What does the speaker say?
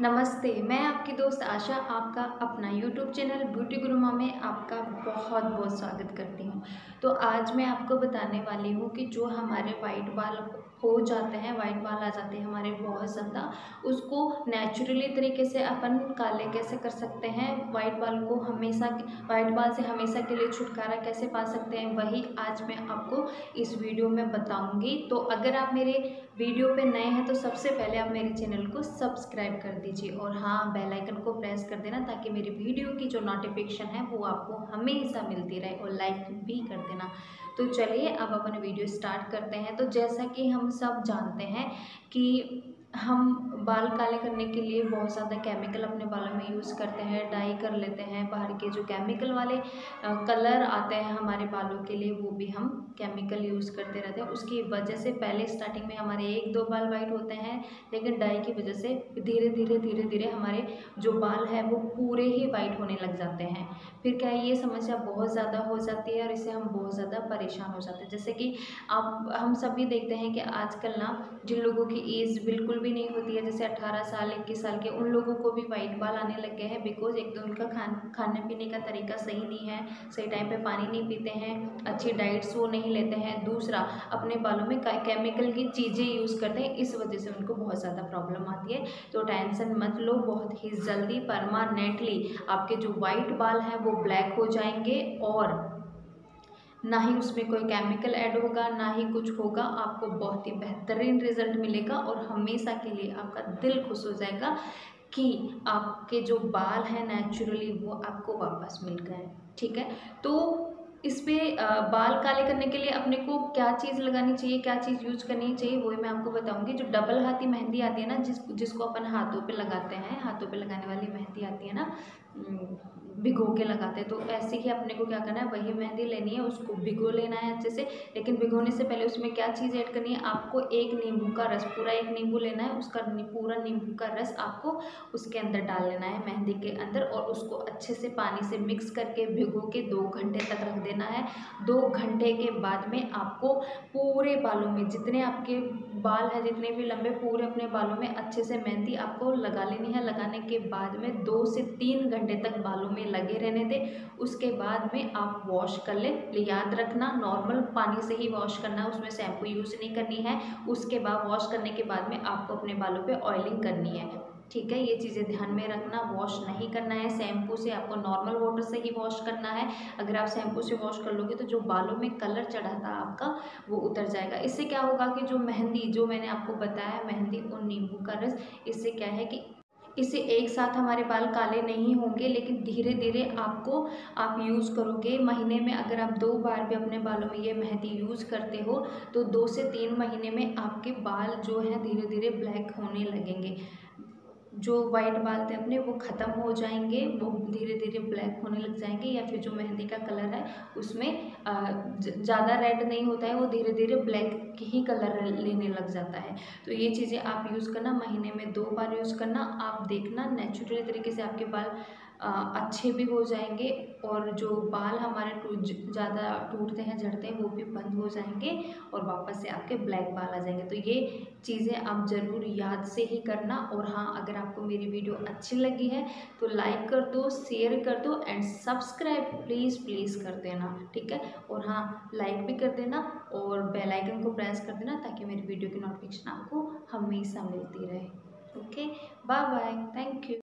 नमस्ते, मैं आपकी दोस्त आशा, आपका अपना यूट्यूब चैनल ब्यूटी गुरुमा में आपका बहुत बहुत स्वागत करती हूँ। तो आज मैं आपको बताने वाली हूँ कि जो हमारे वाइट बाल हो जाते हैं वाइट बाल आ जाते हैं हमारे बहुत ज़्यादा, उसको नेचुरली तरीके से अपन काले कैसे कर सकते हैं? वाइट बाल को हमेशा वाइट बाल से हमेशा के लिए छुटकारा कैसे पा सकते हैं? वही आज मैं आपको इस वीडियो में बताऊँगी। तो अगर आप मेरे वीडियो पर नए हैं तो सबसे पहले आप मेरे चैनल को सब्सक्राइब कर दीजिए और हाँ बेल आइकन को प्रेस कर देना ताकि मेरी वीडियो की जो नोटिफिकेशन है, वो आपको हमेशा मिलती रहे और लाइक भी कर देना। तो चलिए, अब अपन वीडियो स्टार्ट करते हैं। तो जैसा कि हम सब जानते हैं कि हम बाल काले करने के लिए बहुत ज़्यादा केमिकल अपने बालों में यूज़ करते हैं डाई कर लेते हैं। बाहर के जो केमिकल वाले कलर आते हैं हमारे बालों के लिए, वो भी हम केमिकल यूज़ करते रहते हैं। उसकी वजह से पहले स्टार्टिंग में हमारे एक दो बाल वाइट होते हैं, लेकिन डाई की वजह से धीरे धीरे धीरे धीरे हमारे जो बाल है, वो पूरे ही वाइट होने लग जाते हैं। फिर क्या है ये समस्या बहुत ज़्यादा हो जाती है और इससे हम बहुत ज़्यादा परेशान हो जाते हैं। जैसे कि आप, हम सभी देखते हैं कि आजकल ना, जिन लोगों की एज बिल्कुल भी नहीं होती है। जैसे अट्ठारह साल, इक्कीस साल के, उन लोगों को भी वाइट बाल आने लग गए हैं बिकॉज़ एक तो उनका खान, खाने पीने का तरीका सही नहीं है, सही टाइम पे पानी नहीं पीते हैं, अच्छी डाइट्स वो नहीं लेते हैं। दूसरा, अपने बालों में केमिकल की चीज़ें यूज़ करते हैं, इस वजह से उनको बहुत ज़्यादा प्रॉब्लम आती है। तो टेंसन मत लो, बहुत ही जल्दी परमानेंटली आपके जो वाइट बाल हैं वो ब्लैक हो जाएँगे और ना ही उसमें कोई केमिकल ऐड होगा, ना ही कुछ होगा, आपको बहुत ही बेहतरीन रिज़ल्ट मिलेगा और हमेशा के लिए आपका दिल खुश हो जाएगा कि आपके जो बाल हैं नेचुरली वो आपको वापस मिल गए, ठीक है? तो इस पर बाल काले करने के लिए अपने को क्या चीज़ लगानी चाहिए, क्या चीज़ यूज़ करनी चाहिए वही मैं आपको बताऊँगी। जो डबल हाथी मेहंदी आती है ना, जिस, जिसको अपन हाथों पे लगाते हैं, हाथों पे लगाने वाली मेहंदी आती है ना भिगो के लगाते हैं। तो ऐसे ही अपने को क्या करना है, वही मेहंदी लेनी है, उसको भिगो लेना है अच्छे से। लेकिन भिगोने से पहले उसमें क्या चीज़ ऐड करनी है, आपको एक नींबू का रस, पूरा एक नींबू लेना है, उसका पूरा नींबू का रस आपको उसके अंदर डाल लेना है मेहंदी के अंदर और उसको अच्छे से पानी से मिक्स करके भिगो के दो घंटे तक रख देना है। दो घंटे के बाद में आपको पूरे बालों में, जितने आपके बाल हैं, जितने भी लंबे, पूरे अपने बालों में अच्छे से मेहंदी आपको लगा लेनी है। लगाने के बाद में दो से तीन घंटे तक बालों में लगे रहने दें। उसके बाद में आप वॉश कर लें। याद रखना नॉर्मल पानी से ही वॉश करना, उसमें शैम्पू यूज़ नहीं करनी है। उसके बाद वॉश करने के बाद में आपको अपने बालों पे ऑयलिंग करनी है। ठीक है? ये चीज़ें ध्यान में रखना। वॉश नहीं करना है। शैम्पू से आपको नॉर्मल वाटर से ही वॉश करना है। अगर आप शैम्पू से वॉश कर लोगे तो जो बालों में कलर चढ़ा था आपका, वो उतर जाएगा। इससे क्या होगा कि जो मेहंदी, जो मैंने आपको बताया, मेहंदी और नींबू का रस, इससे क्या है कि इससे एक साथ हमारे बाल काले नहीं होंगे, लेकिन धीरे धीरे आपको आप यूज़ करोगे। महीने में अगर आप दो बार भी अपने बालों में ये मेहंदी यूज़ करते हो तो दो से तीन महीने में आपके बाल जो हैं धीरे धीरे ब्लैक होने लगेंगे। जो वाइट बाल थे अपने, वो ख़त्म हो जाएँगे, वो धीरे धीरे ब्लैक होने लग जाएँगे या फिर जो मेहंदी का कलर है, उसमें ज़्यादा रेड नहीं होता है, वो धीरे धीरे ब्लैक ही कलर लेने लग जाता है। तो ये चीज़ें आप यूज़ करना, महीने में दो बार यूज़ करना, आप देखना नेचुरल तरीके से आपके बाल अच्छे भी हो जाएँगे और जो बाल हमारे टूट ज़्यादा टूटते हैं, झड़ते हैं, वो भी बंद हो जाएँगे और वापस से आपके ब्लैक बाल आ जाएँगे। तो ये चीज़ें आप ज़रूर याद से ही करना और हाँ अगर आपको मेरी वीडियो अच्छी लगी है तो लाइक कर दो, शेयर कर दो एंड सब्सक्राइब प्लीज़ प्लीज़ कर देना, ठीक है? और हाँ लाइक भी कर देना और बेल आइकन को प्रेस कर देना ताकि मेरी वीडियो की नोटिफिकेशन आपको हमेशा मिलती रहे, okay? Bye bye, thank you.